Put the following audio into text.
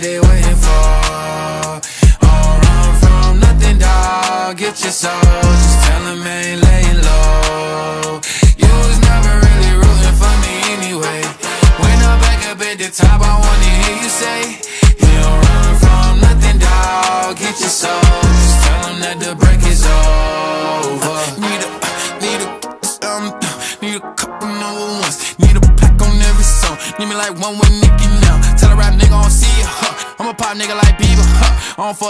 they waiting for. Don't run from nothing, dog. Get your soul. Just tell them ain't laying low. You was never really rooting for me anyway. When I'm back up at the top, I wanna hear you say You don't run from nothing, dog. Get your soul. Just tell them that the break is over. Need a, need a, um, need a couple number ones. Need a pack on every song. Need me like one with Nicki now pop nigga like Bieber, huh? Don't fuck.